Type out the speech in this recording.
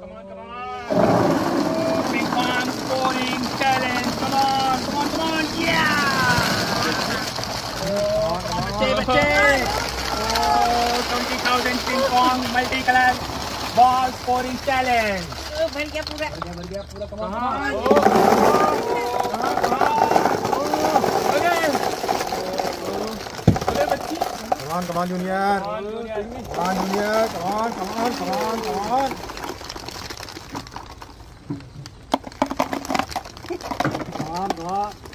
come on, come on. Big one scoring challenge. Come on, come on, come on. Yeah. Oh, come on, बच्चे बच्चे. Oh, 20,000 ping pong multicolor ball scoring challenge. भर गया पूरा भर गया पूरा come on, come on. Okay. Okay, बच्ची. Come on, come on, Junior. Come on, Junior. Come on, Junior.